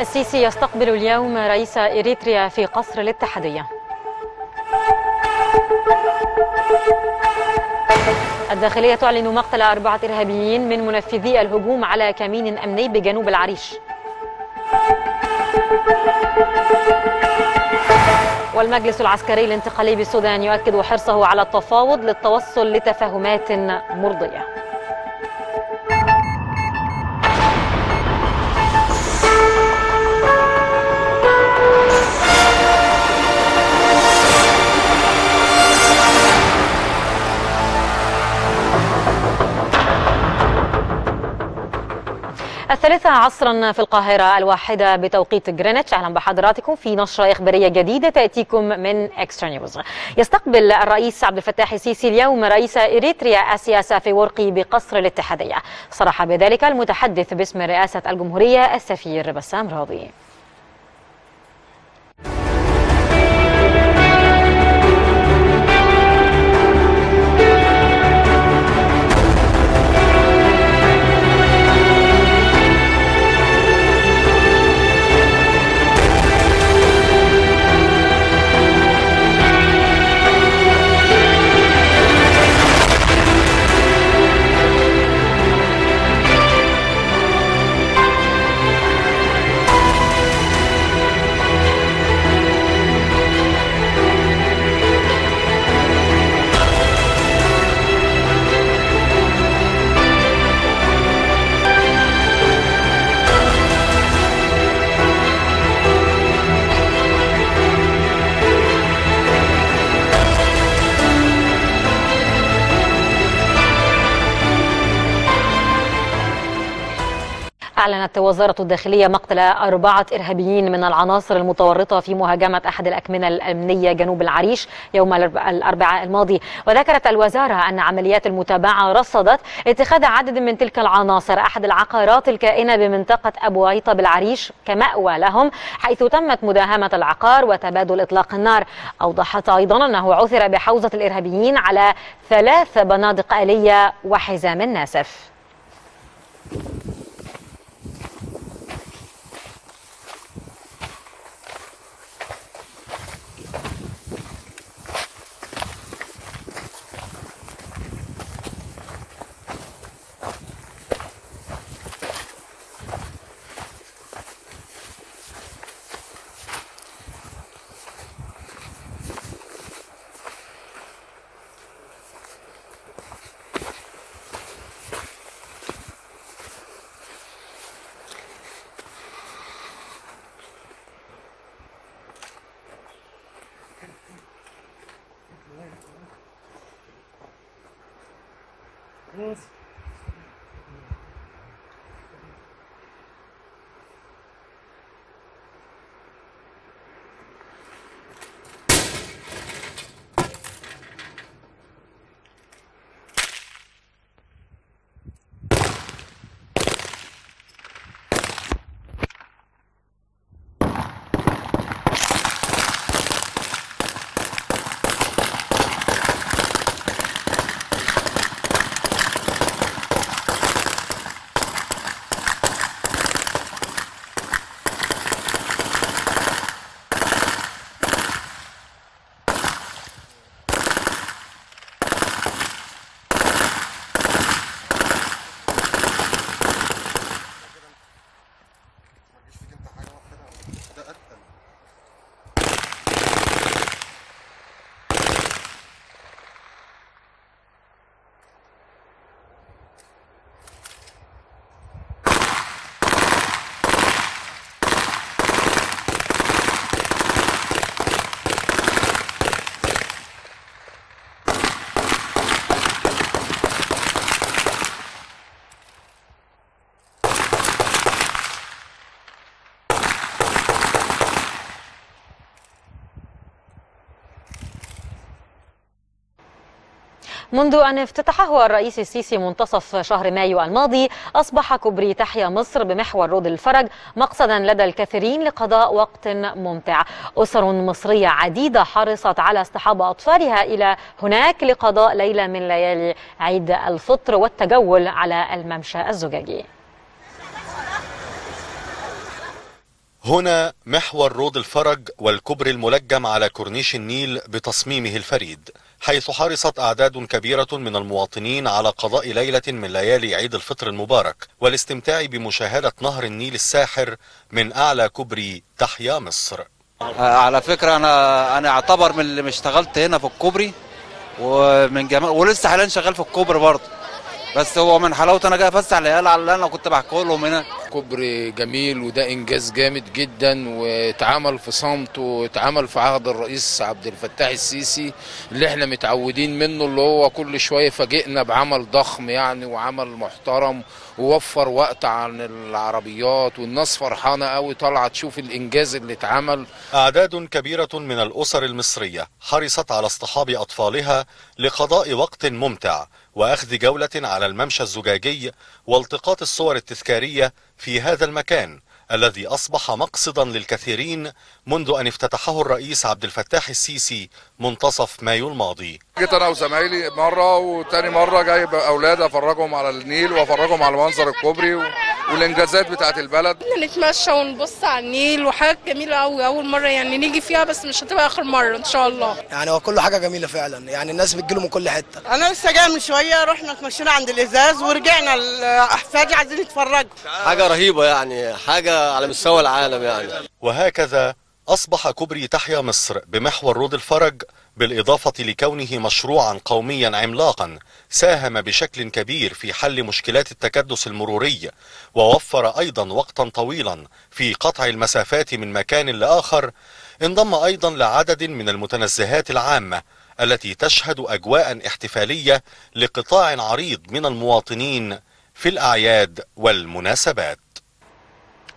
السيسي يستقبل اليوم رئيس إريتريا في قصر الاتحادية. الداخلية تعلن مقتل أربعة إرهابيين من منفذي الهجوم على كمين أمني بجنوب العريش. والمجلس العسكري الانتقالي بالسودان يؤكد حرصه على التفاوض للتوصل لتفاهمات مرضية. الثالثة عصرا في القاهرة الواحدة بتوقيت جرينتش أهلا بحضراتكم في نشرة إخبارية جديدة تأتيكم من إكسترا نيوز يستقبل الرئيس عبد الفتاح السيسي اليوم رئيس إريتريا أسياس أفورقي بقصر الاتحادية. صرح بذلك المتحدث باسم رئاسة الجمهورية السفير بسام راضي. أعلنت وزارة الداخلية مقتل أربعة إرهابيين من العناصر المتورطة في مهاجمة أحد الأكمنة الأمنية جنوب العريش يوم الأربعاء الماضي. وذكرت الوزارة أن عمليات المتابعة رصدت اتخاذ عدد من تلك العناصر أحد العقارات الكائنة بمنطقة أبو عيطة بالعريش كمأوى لهم حيث تمت مداهمة العقار وتبادل إطلاق النار. أوضحت أيضا أنه عثر بحوزة الإرهابيين على ثلاث بنادق آلية وحزام ناسف منذ أن افتتحه الرئيس السيسي منتصف شهر مايو الماضي أصبح كوبري تحيا مصر بمحور روض الفرج مقصدا لدى الكثيرين لقضاء وقت ممتع. أسر مصرية عديدة حرصت على اصطحاب أطفالها إلى هناك لقضاء ليلة من ليالي عيد الفطر والتجول على الممشى الزجاجي. هنا محور روض الفرج والكوبري الملجم على كورنيش النيل بتصميمه الفريد. حيث حرصت أعداد كبيرة من المواطنين على قضاء ليلة من ليالي عيد الفطر المبارك والاستمتاع بمشاهدة نهر النيل الساحر من أعلى كبري تحيا مصر. على فكرة أنا أنا أعتبر من اللي اشتغلت هنا في الكوبري ومن جمال ولسه حاليا شغال في الكوبري برضه. بس هو من حلاوته أنا جاي أفسح العيال على اللي أنا كنت بحكي لهم هنا. كوبري جميل وده إنجاز جامد جدا واتعمل في صمت واتعمل في عهد الرئيس عبد الفتاح السيسي اللي إحنا متعودين منه اللي هو كل شوية فاجئنا بعمل ضخم يعني وعمل محترم ووفر وقت عن العربيات والناس فرحانة قوي طالعه تشوف الإنجاز اللي اتعمل. أعداد كبيرة من الأسر المصرية حرصت على اصطحاب أطفالها لقضاء وقت ممتع وأخذ جولة على الممشى الزجاجي والتقاط الصور التذكارية في هذا المكان الذي أصبح مقصدا للكثيرين منذ أن افتتحه الرئيس عبد الفتاح السيسي منتصف مايو الماضي. جيت أنا وزمايلي مرة وتاني مرة جايب أولاد أفرجهم على النيل وأفرجهم على منظر الكوبري و... والإنجازات بتاعت البلد. نتمشى ونبص على النيل وحاجات جميلة قوي أول مرة يعني نيجي فيها بس مش هتبقى آخر مرة إن شاء الله. يعني هو كله حاجة جميلة فعلا. يعني الناس بتجيله من كل حتة. أنا لسه جاية من شوية رحنا اتمشينا عند الإزاز ورجعنا احفادي عايزين يتفرجوا. حاجة رهيبة يعني حاجة على مستوى العالم يعني. وهكذا أصبح كوبري تحيا مصر بمحور رود الفرج بالإضافة لكونه مشروعا قوميا عملاقا ساهم بشكل كبير في حل مشكلات التكدس المروري ووفر أيضا وقتا طويلا في قطع المسافات من مكان لآخر انضم أيضا لعدد من المتنزهات العامة التي تشهد أجواء احتفالية لقطاع عريض من المواطنين في الأعياد والمناسبات.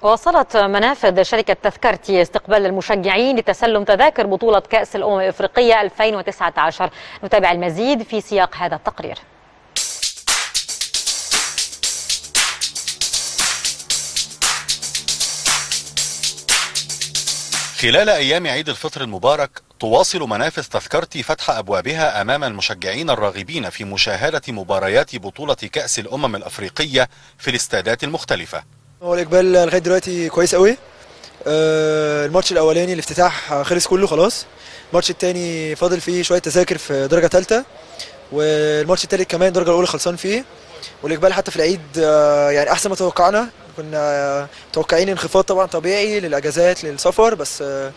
واصلت منافذ شركة تذكرتي استقبال المشجعين لتسلم تذاكر بطولة كأس الأمم الإفريقية 2019 نتابع المزيد في سياق هذا التقرير. خلال أيام عيد الفطر المبارك تواصل منافذ تذكرتي فتح أبوابها أمام المشجعين الراغبين في مشاهدة مباريات بطولة كأس الأمم الأفريقية في الاستادات المختلفة. هو الإقبال لغاية دلوقتي كويس قوي. آه، الماتش الأولاني الافتتاح خلص كله خلاص. الماتش التاني فاضل فيه شوية تذاكر في درجة ثالثه والماتش التالت كمان الدرجه الأولى خلصان فيه. والإقبال حتى في العيد آه، يعني أحسن ما توقعنا. كنا متوقعين انخفاض طبعا طبيعي للإجازات للسفر بس آه،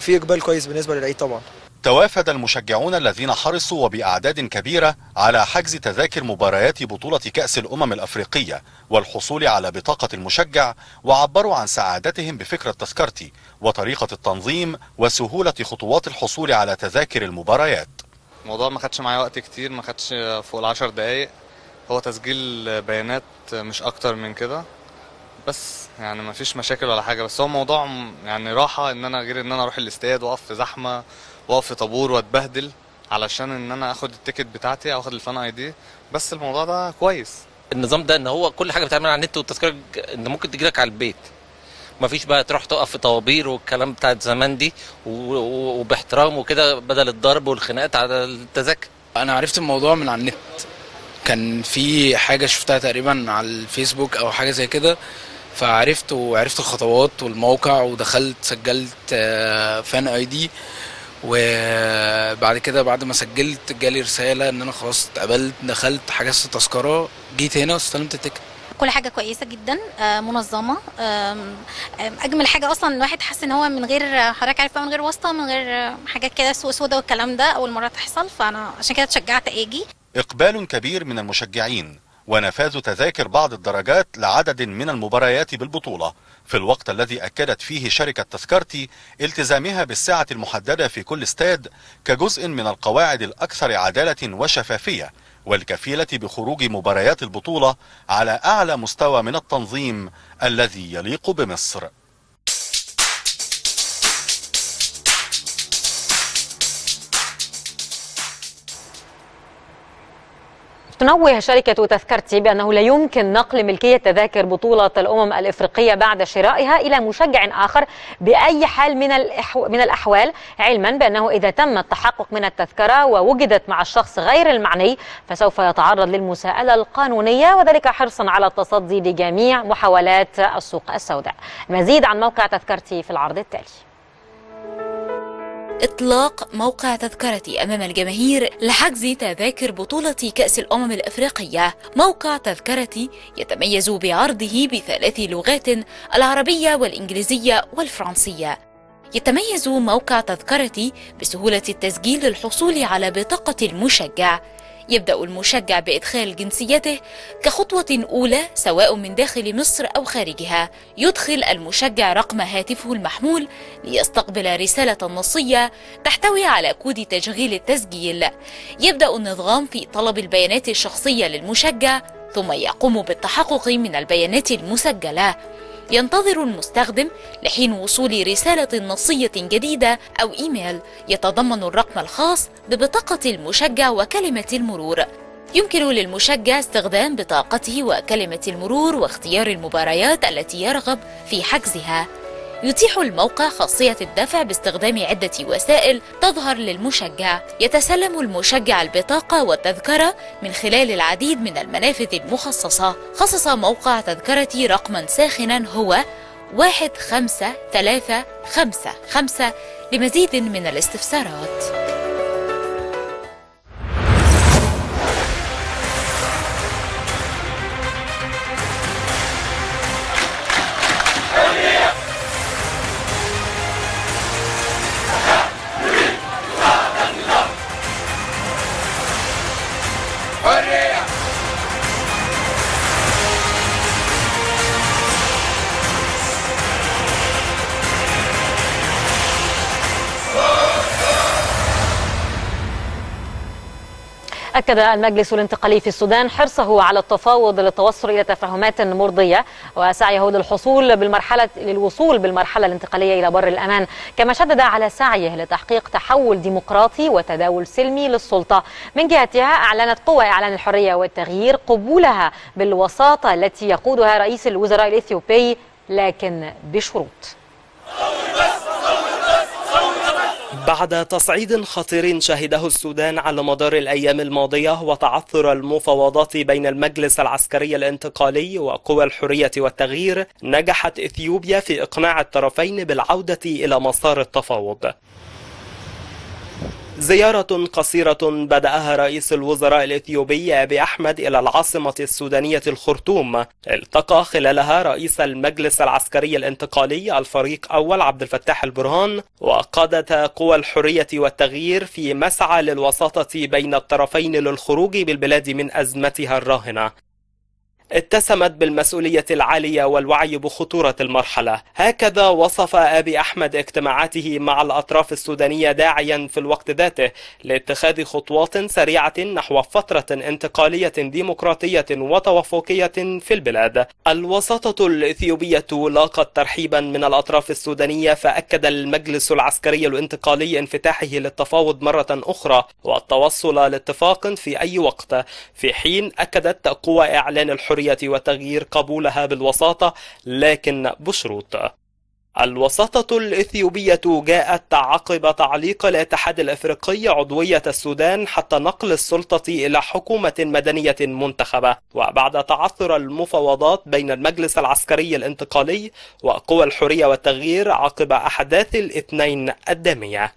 في إقبال كويس بالنسبة للعيد طبعا. توافد المشجعون الذين حرصوا وبأعداد كبيرة على حجز تذاكر مباريات بطولة كأس الأمم الأفريقية والحصول على بطاقة المشجع وعبروا عن سعادتهم بفكرة تذكرتي وطريقة التنظيم وسهولة خطوات الحصول على تذاكر المباريات. الموضوع ما خدش معايا وقت كتير ما خدش فوق العشر دقايق. هو تسجيل بيانات مش أكتر من كده. بس يعني ما فيش مشاكل ولا حاجة. بس هو موضوع يعني راحة إن أنا غير إن أنا أروح الاستاد وأقف في زحمة واقف في طابور واتبهدل علشان ان أنا اخد التيكت بتاعتي أو اخد الفان اي دي. بس الموضوع ده كويس. النظام ده ان هو كل حاجة بتعمل على النت والتذكرة ان ممكن تجيلك على البيت. مفيش بقى تروح تقف في طوابير والكلام بتاعت زمان دي وباحترام وكده بدل الضرب والخناقات على التذاكر. أنا عرفت الموضوع من على النت. كان في حاجة شفتها تقريبا على الفيسبوك أو حاجة زي كده. فعرفت وعرفت الخطوات والموقع ودخلت سجلت آه، فان أي دي. وبعد كده بعد ما سجلت جالي رسالة إن أنا خلاص اتقبلت دخلت حجزت تذكرة جيت هنا واستلمت التيكت. كل حاجة كويسة جدا آه، منظمة. أجمل حاجة أصلا الواحد حاسس إن هو من غير حضرتك عارف بقى من غير واسطة من غير حاجات كده سوق سودا والكلام ده أول مرة تحصل. فأنا عشان كده اتشجعت أجي. إقبال كبير من المشجعين. ونفاذ تذاكر بعض الدرجات لعدد من المباريات بالبطولة في الوقت الذي أكدت فيه شركة تذكرتي التزامها بالساعة المحددة في كل استاد كجزء من القواعد الأكثر عدالة وشفافية والكفيلة بخروج مباريات البطولة على أعلى مستوى من التنظيم الذي يليق بمصر. تنوه شركة تذكرتي بأنه لا يمكن نقل ملكية تذاكر بطولة الأمم الإفريقية بعد شرائها إلى مشجع آخر بأي حال من. من الأحوال علما بأنه إذا تم التحقق من التذكرة ووجدت مع الشخص غير المعني فسوف يتعرض للمساءلة القانونية وذلك حرصا على التصدي لجميع محاولات السوق السوداء المزيد عن موقع تذكرتي في العرض التالي إطلاق موقع تذكرتي أمام الجماهير لحجز تذاكر بطولة كأس الأمم الإفريقية. موقع تذكرتي يتميز بعرضه بثلاث لغات العربية والإنجليزية والفرنسية. يتميز موقع تذكرتي بسهولة التسجيل للحصول على بطاقة المشجع. يبدأ المشجع بإدخال جنسيته كخطوة أولى سواء من داخل مصر أو خارجها. يدخل المشجع رقم هاتفه المحمول ليستقبل رسالة نصية تحتوي على كود تشغيل التسجيل. يبدأ النظام في طلب البيانات الشخصية للمشجع ثم يقوم بالتحقق من البيانات المسجلة. ينتظر المستخدم لحين وصول رسالة نصية جديدة أو إيميل يتضمن الرقم الخاص ببطاقة المشجع وكلمة المرور. يمكن للمشجع استخدام بطاقته وكلمة المرور واختيار المباريات التي يرغب في حجزها. يتيح الموقع خاصية الدفع باستخدام عدة وسائل تظهر للمشجع. يتسلم المشجع البطاقة والتذكرة من خلال العديد من المنافذ المخصصة. خصص موقع تذكرتي رقما ساخنا هو واحد خمسة ثلاثة خمسة خمسة لمزيد من الاستفسارات. أكد المجلس الانتقالي في السودان حرصه على التفاوض للتوصل إلى تفاهمات مرضية وسعيه للحصول بالمرحلة للوصول بالمرحلة الانتقالية إلى بر الأمان. كما شدد على سعيه لتحقيق تحول ديمقراطي وتداول سلمي للسلطة. من جهتها أعلنت قوى إعلان الحرية والتغيير قبولها بالوساطة التي يقودها رئيس الوزراء الإثيوبي لكن بشروط. بعد تصعيد خطير شهده السودان على مدار الأيام الماضية وتعثر المفاوضات بين المجلس العسكري الانتقالي وقوى الحرية والتغيير نجحت إثيوبيا في إقناع الطرفين بالعودة إلى مسار التفاوض. زيارة قصيرة بدأها رئيس الوزراء الإثيوبي أبي أحمد إلى العاصمة السودانية الخرطوم. التقى خلالها رئيس المجلس العسكري الانتقالي الفريق أول عبد الفتاح البرهان وقادة قوى الحرية والتغيير في مسعى للوساطة بين الطرفين للخروج بالبلاد من أزمتها الراهنة. اتسمت بالمسؤولية العالية والوعي بخطورة المرحلة. هكذا وصف أبي أحمد اجتماعاته مع الأطراف السودانية داعيا في الوقت ذاته لاتخاذ خطوات سريعة نحو فترة انتقالية ديمقراطية وتوافقية في البلاد. الوساطة الإثيوبية لاقت ترحيبا من الأطراف السودانية فأكد المجلس العسكري الانتقالي انفتاحه للتفاوض مرة أخرى والتوصل لاتفاق في أي وقت. في حين أكدت قوى إعلان الحرية والتغيير قبولها بالوساطة لكن بشروط. الوساطة الإثيوبية جاءت عقب تعليق الاتحاد الإفريقي عضوية السودان حتى نقل السلطة إلى حكومة مدنية منتخبة. وبعد تعثر المفاوضات بين المجلس العسكري الانتقالي وقوى الحرية والتغيير عقب أحداث الاثنين الدامية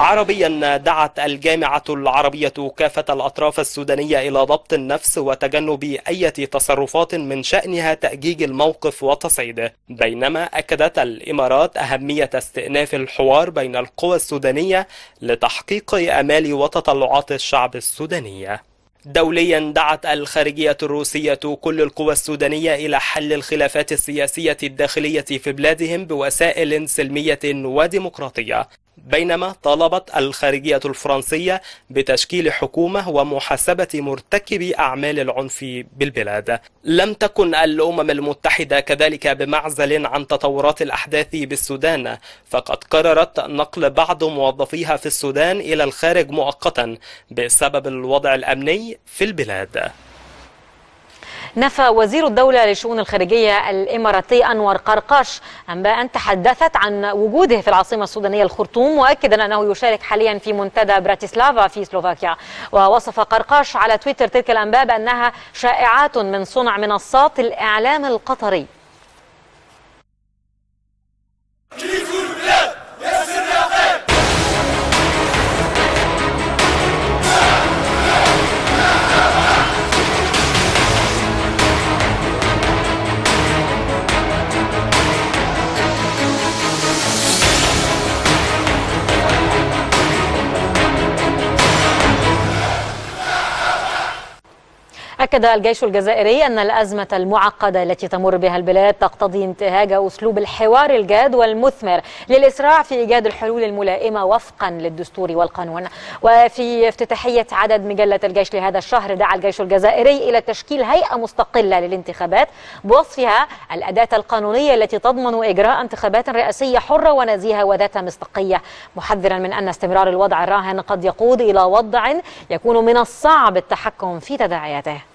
عربيا دعت الجامعة العربية كافة الأطراف السودانية إلى ضبط النفس وتجنب أي تصرفات من شأنها تأجيج الموقف وتصعيده بينما أكدت الإمارات أهمية استئناف الحوار بين القوى السودانية لتحقيق أمال وتطلعات الشعب السوداني. دوليا دعت الخارجية الروسية كل القوى السودانية إلى حل الخلافات السياسية الداخلية في بلادهم بوسائل سلمية وديمقراطية. بينما طالبت الخارجية الفرنسية بتشكيل حكومة ومحاسبة مرتكبي أعمال العنف بالبلاد. لم تكن الأمم المتحدة كذلك بمعزل عن تطورات الأحداث بالسودان فقد قررت نقل بعض موظفيها في السودان إلى الخارج مؤقتا بسبب الوضع الأمني في البلاد. نفى وزير الدولة للشؤون الخارجية الإماراتي أنور قرقاش أنباء تحدثت عن وجوده في العاصمة السودانية الخرطوم مؤكدا أنه يشارك حاليا في منتدى براتيسلافا في سلوفاكيا. ووصف قرقاش على تويتر تلك الأنباء بأنها شائعات من صنع منصات الإعلام القطري. أكد الجيش الجزائري أن الأزمة المعقدة التي تمر بها البلاد تقتضي انتهاج أسلوب الحوار الجاد والمثمر للإسراع في إيجاد الحلول الملائمة وفقا للدستور والقانون. وفي افتتاحية عدد مجلة الجيش لهذا الشهر دعا الجيش الجزائري إلى تشكيل هيئة مستقلة للانتخابات بوصفها الأداة القانونية التي تضمن إجراء انتخابات رئاسية حرة ونزيهة وذات مصداقية. محذرا من أن استمرار الوضع الراهن قد يقود إلى وضع يكون من الصعب التحكم في تداعياته.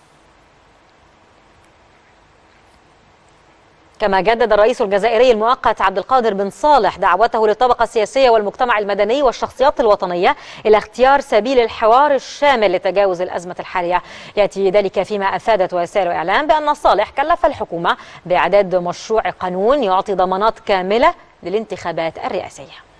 كما جدد الرئيس الجزائري المؤقت عبد القادر بن صالح دعوته للطبقة السياسية والمجتمع المدني والشخصيات الوطنية إلى اختيار سبيل الحوار الشامل لتجاوز الأزمة الحالية. يأتي ذلك فيما أفادت وسائل الإعلام بأن صالح كلف الحكومة بإعداد مشروع قانون يعطي ضمانات كاملة للانتخابات الرئاسية.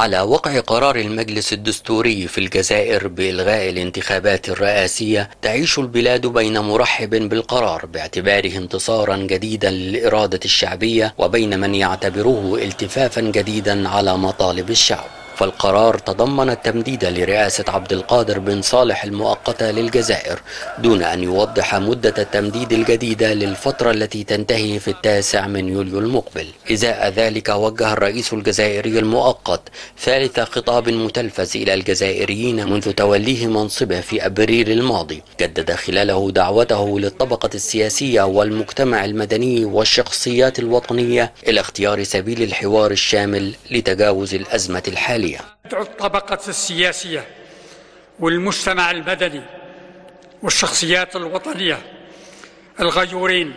على وقع قرار المجلس الدستوري في الجزائر بإلغاء الانتخابات الرئاسية تعيش البلاد بين مرحب بالقرار باعتباره انتصارا جديدا للإرادة الشعبية وبين من يعتبره التفافا جديدا على مطالب الشعب. فالقرار تضمن التمديد لرئاسة عبد القادر بن صالح المؤقتة للجزائر دون أن يوضح مدة التمديد الجديدة للفترة التي تنتهي في التاسع من يوليو المقبل. إزاء ذلك وجه الرئيس الجزائري المؤقت ثالث خطاب متلفز إلى الجزائريين منذ توليه منصبه في أبريل الماضي. جدد خلاله دعوته للطبقة السياسية والمجتمع المدني والشخصيات الوطنية إلى اختيار سبيل الحوار الشامل لتجاوز الأزمة الحالية. ندعو الطبقة السياسية والمجتمع المدني والشخصيات الوطنية الغيورين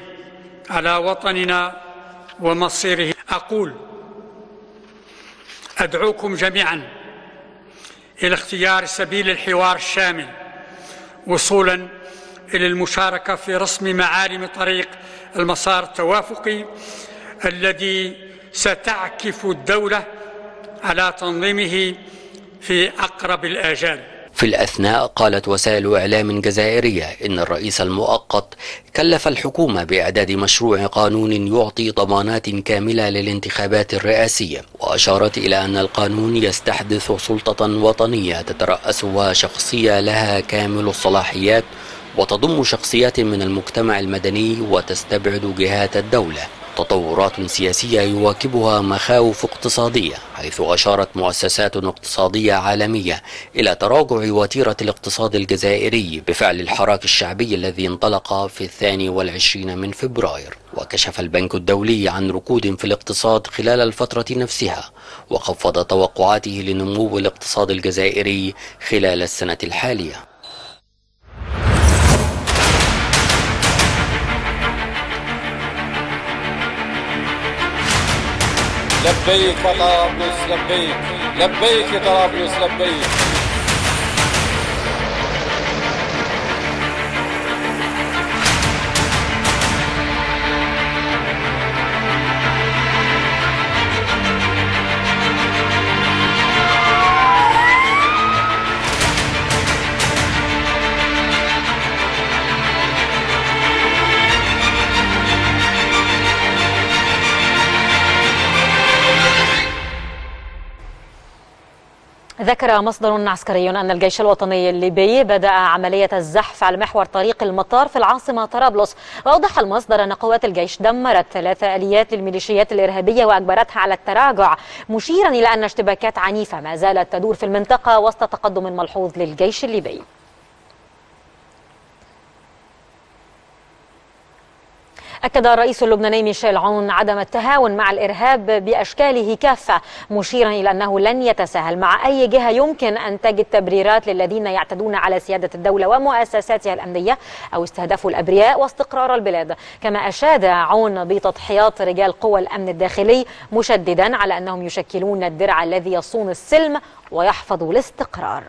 على وطننا ومصيره. أقول أدعوكم جميعا إلى اختيار سبيل الحوار الشامل وصولا إلى المشاركة في رسم معالم طريق المسار التوافقي الذي ستعكف الدولة على تنظيمه في أقرب الآجال. في الأثناء قالت وسائل إعلام جزائرية إن الرئيس المؤقت كلف الحكومة بإعداد مشروع قانون يعطي ضمانات كاملة للانتخابات الرئاسية وأشارت إلى أن القانون يستحدث سلطة وطنية تترأسها شخصية لها كامل الصلاحيات وتضم شخصيات من المجتمع المدني وتستبعد جهات الدولة. تطورات سياسية يواكبها مخاوف اقتصادية حيث أشارت مؤسسات اقتصادية عالمية إلى تراجع وتيرة الاقتصاد الجزائري بفعل الحراك الشعبي الذي انطلق في الثاني والعشرين من فبراير. وكشف البنك الدولي عن ركود في الاقتصاد خلال الفترة نفسها وخفض توقعاته لنمو الاقتصاد الجزائري خلال السنة الحالية. لبيك يا طرابلس لبيك. لبيك يا طرابلس لبيك. ذكر مصدر عسكري أن الجيش الوطني الليبي بدأ عملية الزحف على محور طريق المطار في العاصمة طرابلس. وأوضح المصدر أن قوات الجيش دمرت ثلاث آليات للميليشيات الإرهابية وأجبرتها على التراجع مشيرا إلى أن اشتباكات عنيفة ما زالت تدور في المنطقة وسط تقدم ملحوظ للجيش الليبي. أكد الرئيس اللبناني ميشيل عون عدم التهاون مع الإرهاب بأشكاله كافة مشيرا إلى أنه لن يتساهل. مع أي جهة يمكن أن تجد تبريرات للذين يعتدون على سيادة الدولة ومؤسساتها الأمنية أو استهدفوا الأبرياء واستقرار البلاد. كما أشاد عون بتضحيات رجال قوى الأمن الداخلي مشددا على أنهم يشكلون الدرع الذي يصون السلم ويحفظ الاستقرار.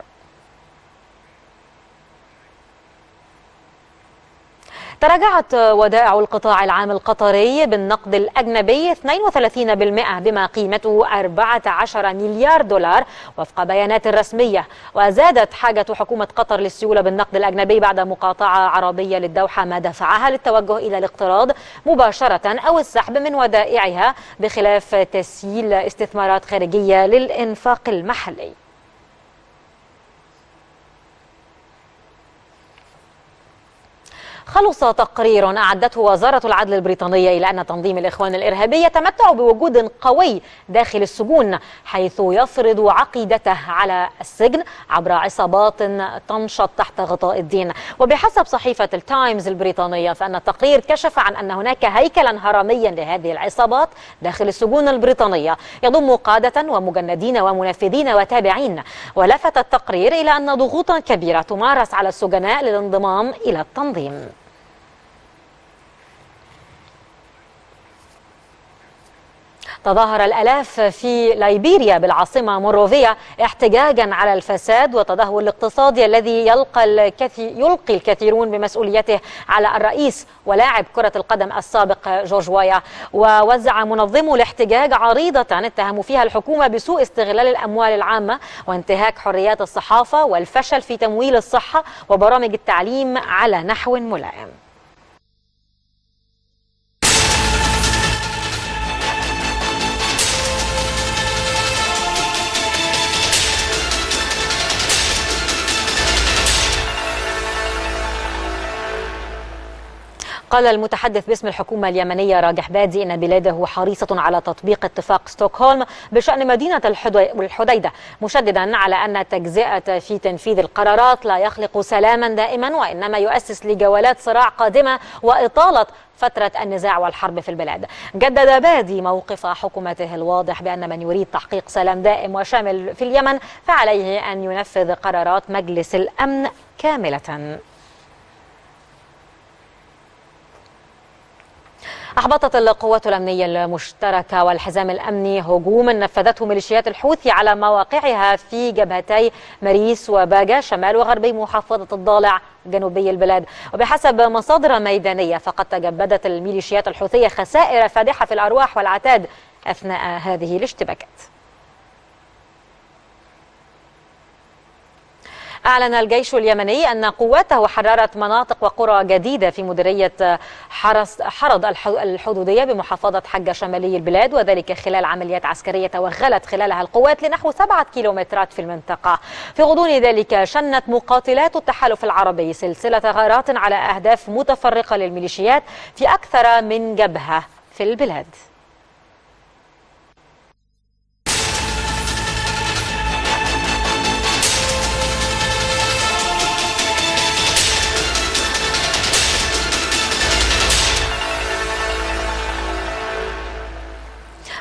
تراجعت ودائع القطاع العام القطري بالنقد الأجنبي 32% بما قيمته 14 مليار دولار وفق بيانات رسمية. وزادت حاجة حكومة قطر للسيولة بالنقد الأجنبي بعد مقاطعة عربية للدوحة ما دفعها للتوجه إلى الاقتراض مباشرة أو السحب من ودائعها بخلاف تسييل استثمارات خارجية للإنفاق المحلي. خلص تقرير أعدته وزارة العدل البريطانية إلى أن تنظيم الإخوان الإرهابي يتمتع بوجود قوي داخل السجون حيث يفرض عقيدته على السجن عبر عصابات تنشط تحت غطاء الدين. وبحسب صحيفة التايمز البريطانية فأن التقرير كشف عن أن هناك هيكلا هرميا لهذه العصابات داخل السجون البريطانية. يضم قادة ومجندين ومنفذين وتابعين. ولفت التقرير إلى أن ضغوطا كبيرة تمارس على السجناء للانضمام إلى التنظيم. تظاهر الآلاف في ليبيريا بالعاصمة مونروفيا احتجاجا على الفساد والتدهور الاقتصادي الذي يلقى الكثير يلقي الكثيرون بمسؤوليته على الرئيس ولاعب كرة القدم السابق جورج وايا ووزع منظمو الاحتجاج عريضة اتهموا فيها الحكومة بسوء استغلال الأموال العامة وانتهاك حريات الصحافة والفشل في تمويل الصحة وبرامج التعليم على نحو ملائم. قال المتحدث باسم الحكومة اليمنية راجح بادي أن بلاده حريصة على تطبيق اتفاق ستوكهولم بشأن مدينة الحديدة مشددا على أن التجزئة في تنفيذ القرارات لا يخلق سلاما دائما وإنما يؤسس لجولات صراع قادمة وإطالة فترة النزاع والحرب في البلاد. جدد بادي موقف حكومته الواضح بأن من يريد تحقيق سلام دائم وشامل في اليمن فعليه أن ينفذ قرارات مجلس الأمن كاملة. أحبطت القوات الأمنية المشتركة والحزام الأمني هجوما نفذته ميليشيات الحوثي على مواقعها في جبهتي مريس وباجا شمال وغربي محافظة الضالع جنوبي البلاد. وبحسب مصادر ميدانية فقد تجبدت الميليشيات الحوثية خسائر فادحة في الأرواح والعتاد أثناء هذه الاشتباكات. أعلن الجيش اليمني أن قواته حررت مناطق وقرى جديدة في مديرية حرس حرض الحدودية بمحافظة حجة شمالي البلاد وذلك خلال عمليات عسكرية توغلت خلالها القوات لنحو سبعة كيلومترات في المنطقة. في غضون ذلك شنت مقاتلات التحالف العربي سلسلة غارات على أهداف متفرقة للميليشيات في أكثر من جبهة في البلاد.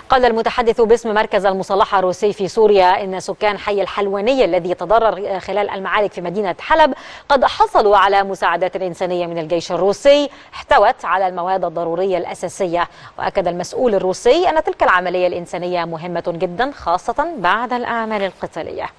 قال المتحدث باسم مركز المصالحة الروسي في سوريا إن سكان حي الحلوانية الذي تضرر خلال المعارك في مدينة حلب قد حصلوا على مساعدات إنسانية من الجيش الروسي احتوت على المواد الضرورية الأساسية. وأكد المسؤول الروسي أن تلك العملية الإنسانية مهمة جدا خاصة بعد الأعمال القتالية.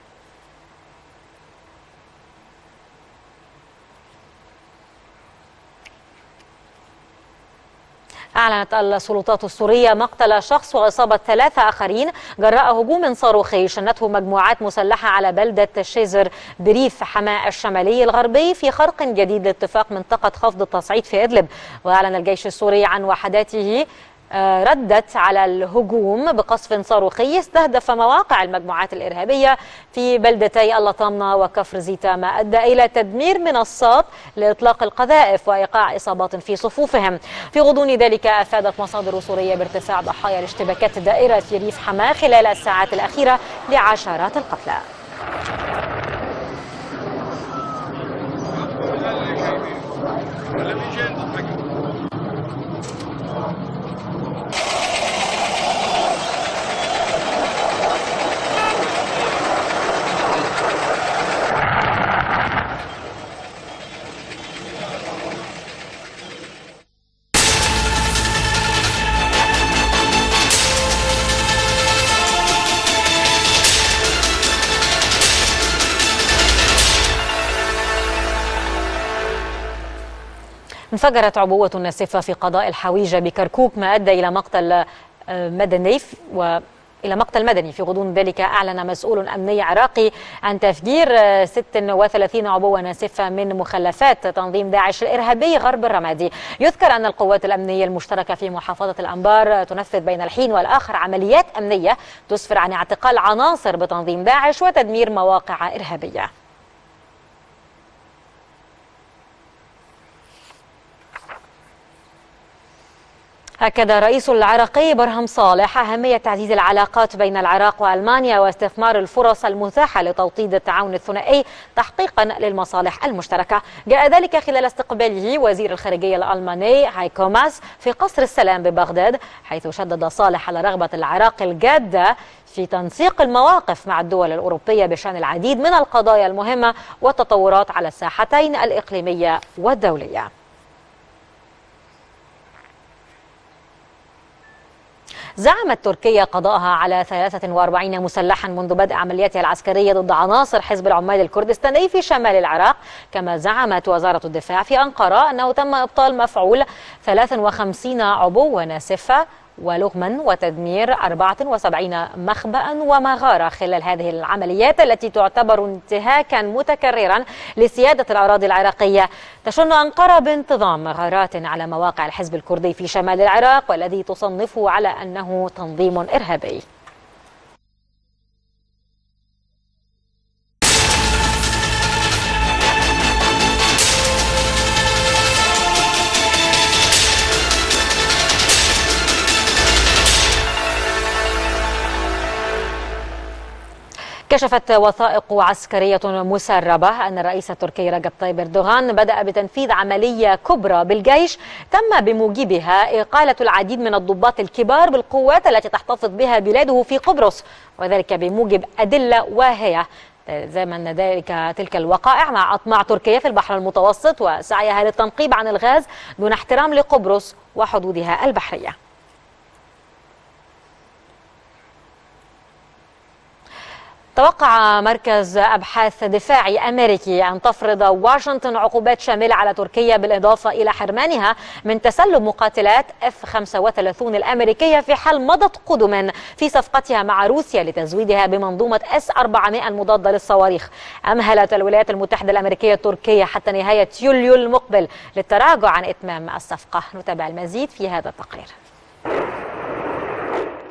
أعلنت السلطات السورية مقتل شخص وإصابة ثلاثة آخرين جراء هجوم صاروخي شنته مجموعات مسلحة على بلدة شيزر بريف حماة الشمالي الغربي في خرق جديد لاتفاق منطقة خفض التصعيد في إدلب. وأعلن الجيش السوري عن وحداته ردت على الهجوم بقصف صاروخي استهدف مواقع المجموعات الإرهابية في بلدتي اللطامنة وكفر زيتا ما أدى إلى تدمير منصات لإطلاق القذائف وإيقاع إصابات في صفوفهم. في غضون ذلك أفادت مصادر سورية بارتفاع ضحايا الاشتباكات الدائرة في ريف حماة خلال الساعات الأخيرة لعشرات القتلى. انفجرت عبوة ناسفة في قضاء الحويجة بكركوك ما أدى إلى مقتل آه، مدني و إلى مقتل مدني. في غضون ذلك أعلن مسؤول أمني عراقي عن تفجير آه، 36 عبوة ناسفة من مخلفات تنظيم داعش الإرهابي غرب الرمادي. يذكر أن القوات الأمنية المشتركة في محافظة الأنبار آه، تنفذ بين الحين والآخر عمليات أمنية تسفر عن اعتقال عناصر بتنظيم داعش وتدمير مواقع إرهابية. أكد الرئيس العراقي برهم صالح أهمية تعزيز العلاقات بين العراق وألمانيا واستثمار الفرص المتاحة لتوطيد التعاون الثنائي تحقيقا للمصالح المشتركة. جاء ذلك خلال استقباله وزير الخارجية الألماني هايكو ماس في قصر السلام ببغداد حيث شدد صالح على رغبة العراق الجادة في تنسيق المواقف مع الدول الأوروبية بشأن العديد من القضايا المهمة والتطورات على الساحتين الإقليمية والدولية. زعمت تركيا قضاءها على 43 مسلحا منذ بدء عملياتها العسكرية ضد عناصر حزب العمال الكردستاني في شمال العراق. كما زعمت وزارة الدفاع في أنقرة أنه تم إبطال مفعول 53 عبوة ناسفة ولغما وتدمير 74 مخبأ ومغارة خلال هذه العمليات التي تعتبر انتهاكا متكررا لسيادة الأراضي العراقية. تشن أنقرة بانتظام غارات على مواقع الحزب الكردي في شمال العراق والذي تصنفه على أنه تنظيم إرهابي. كشفت وثائق عسكرية مسربة أن الرئيس التركي رجب طيب أردوغان بدأ بتنفيذ عملية كبرى بالجيش تم بموجبها إقالة العديد من الضباط الكبار بالقوات التي تحتفظ بها بلاده في قبرص وذلك بموجب أدلة واهية. زمن ذلك تلك الوقائع مع أطماع تركيا في البحر المتوسط وسعيها للتنقيب عن الغاز دون احترام لقبرص وحدودها البحرية. توقع مركز أبحاث دفاعي أمريكي أن تفرض واشنطن عقوبات شاملة على تركيا بالإضافة إلى حرمانها من تسلم مقاتلات F-35 الأمريكية في حال مضت قدما في صفقتها مع روسيا لتزويدها بمنظومة S-400 المضادة للصواريخ. أمهلت الولايات المتحدة الأمريكية تركيا حتى نهاية يوليو المقبل للتراجع عن إتمام الصفقة. نتابع المزيد في هذا التقرير.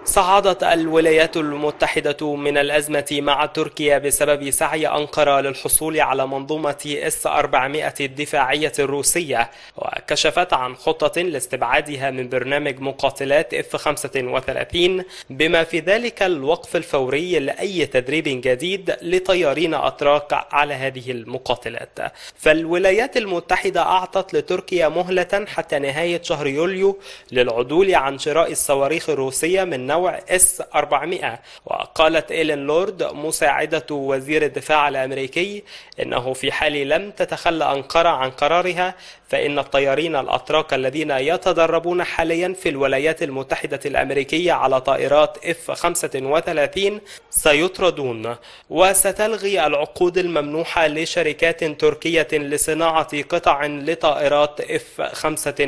صعدت الولايات المتحدة من الأزمة مع تركيا بسبب سعي أنقرة للحصول على منظومة إس 400 الدفاعية الروسية وكشفت عن خطة لاستبعادها من برنامج مقاتلات إف 35 بما في ذلك الوقف الفوري لأي تدريب جديد لطيارين أتراك على هذه المقاتلات. فالولايات المتحدة أعطت لتركيا مهلة حتى نهاية شهر يوليو للعدول عن شراء الصواريخ الروسية من نوع إس 400 وقالت إيلين لورد مساعدة وزير الدفاع الأمريكي إنه في حال لم تتخلى أنقرة عن قرارها فإن الطيارين الأتراك الذين يتدربون حاليا في الولايات المتحدة الأمريكية على طائرات F-35 سيطردون. وستلغي العقود الممنوحة لشركات تركية لصناعة قطع لطائرات F-35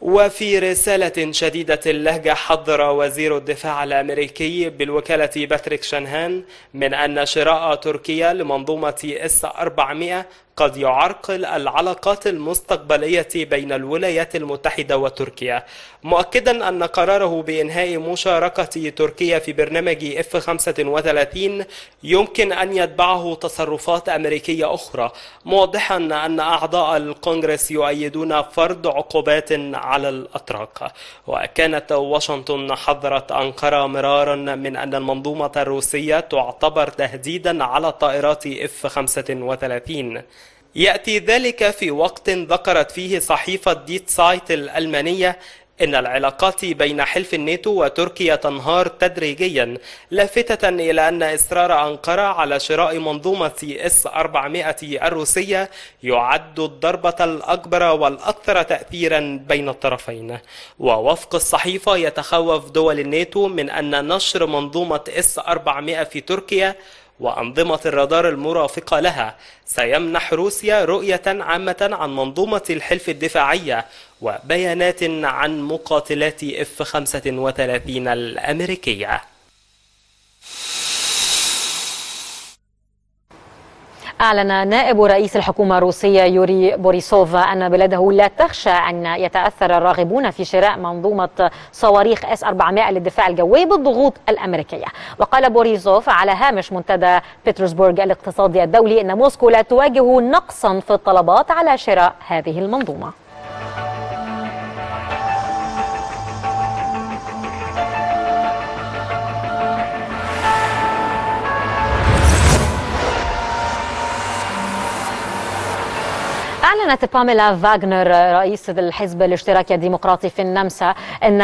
وفي رسالة شديدة اللهجة حذر وزير الدفاع الأمريكي بالوكالة باتريك شانهان من أن شراء تركيا لمنظومة إس 400 قد يعرقل العلاقات المستقبلية بين الولايات المتحدة وتركيا. مؤكدا أن قراره بإنهاء مشاركة تركيا في برنامج F-35 يمكن أن يتبعه تصرفات أمريكية أخرى موضحا أن أعضاء الكونغرس يؤيدون فرض عقوبات على الأتراك. وكانت واشنطن حذرت أنقرة مرارا من أن المنظومة الروسية تعتبر تهديدا على طائرات F-35 يأتي ذلك في وقت ذكرت فيه صحيفة دي تسايت الألمانية إن العلاقات بين حلف الناتو وتركيا تنهار تدريجيا لافتة إلى أن إصرار أنقرة على شراء منظومة إس 400 الروسية يعد الضربة الأكبر والأكثر تأثيرا بين الطرفين. ووفق الصحيفة يتخوف دول الناتو من أن نشر منظومة إس 400 في تركيا وأنظمة الرادار المرافقة لها. سيمنح روسيا رؤية عامة عن منظومة الحلف الدفاعية وبيانات عن مقاتلات F-35 الأمريكية. أعلن نائب رئيس الحكومة الروسية يوري بوريسوف أن بلاده لا تخشى أن يتأثر الراغبون في شراء منظومة صواريخ إس 400 للدفاع الجوي بالضغوط الأمريكية. وقال بوريسوف على هامش منتدى بطرسبورغ الاقتصادي الدولي أن موسكو لا تواجه نقصا في الطلبات على شراء هذه المنظومة. أعلنت باميلا فاغنر رئيس الحزب الاشتراكي الديمقراطي في النمسا أن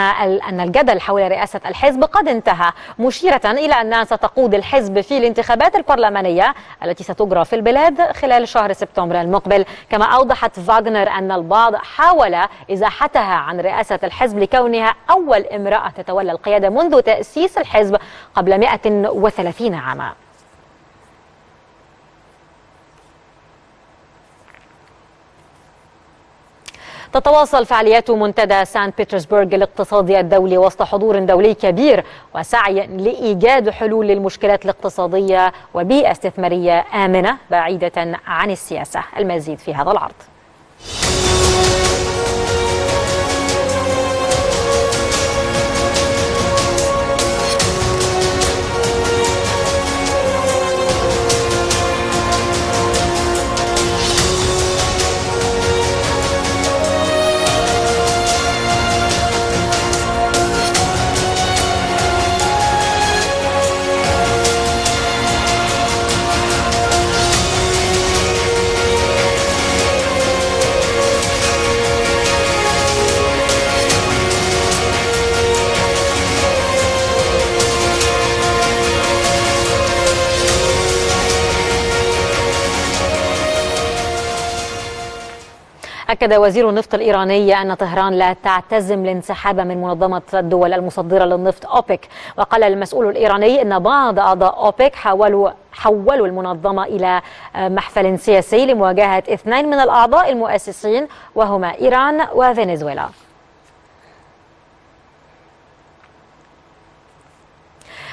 أن الجدل حول رئاسة الحزب قد انتهى مشيرة إلى أنها ستقود الحزب في الانتخابات البرلمانية التي ستجرى في البلاد خلال شهر سبتمبر المقبل. كما أوضحت فاغنر أن البعض حاول إزاحتها عن رئاسة الحزب لكونها أول امرأة تتولى القيادة منذ تأسيس الحزب قبل 130 عاما. تتواصل فعاليات منتدى سان بطرسبرغ الاقتصادي الدولي وسط حضور دولي كبير وسعي لإيجاد حلول للمشكلات الاقتصادية وبيئة استثمارية آمنة بعيدة عن السياسة. المزيد في هذا العرض. أكد وزير النفط الإيراني أن طهران لا تعتزم الانسحاب من منظمة الدول المصدرة للنفط أوبك. وقال المسؤول الإيراني أن بعض أعضاء أوبك حاولوا حولوا المنظمة إلى محفل سياسي لمواجهة اثنين من الأعضاء المؤسسين وهما إيران وفنزويلا.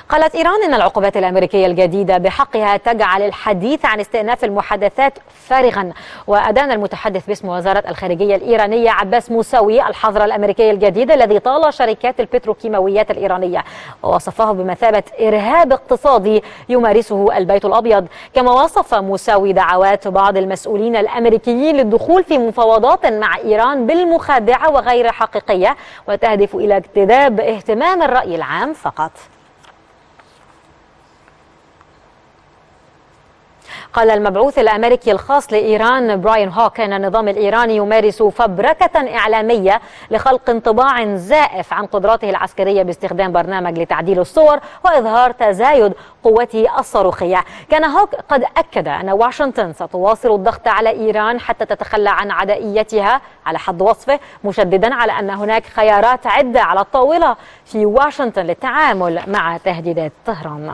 قالت إيران أن العقوبات الأمريكية الجديدة بحقها تجعل الحديث عن استئناف المحادثات فارغا. وأدان المتحدث باسم وزارة الخارجية الإيرانية عباس موسوي الحظر الأمريكي الجديد الذي طال شركات البتروكيماويات الإيرانية. ووصفه بمثابة إرهاب اقتصادي يمارسه البيت الأبيض. كما وصف موسوي دعوات بعض المسؤولين الأمريكيين للدخول في مفاوضات مع إيران بالمخادعة وغير حقيقية وتهدف إلى اجتذاب اهتمام الرأي العام فقط. قال المبعوث الأمريكي الخاص لإيران براين هوك أن النظام الإيراني يمارس فبركة إعلامية لخلق انطباع زائف عن قدراته العسكرية باستخدام برنامج لتعديل الصور وإظهار تزايد قوته الصاروخية. كان هوك قد أكد أن واشنطن ستواصل الضغط على إيران حتى تتخلى عن عدائيتها على حد وصفه مشددا على أن هناك خيارات عدة على الطاولة في واشنطن للتعامل مع تهديدات طهران.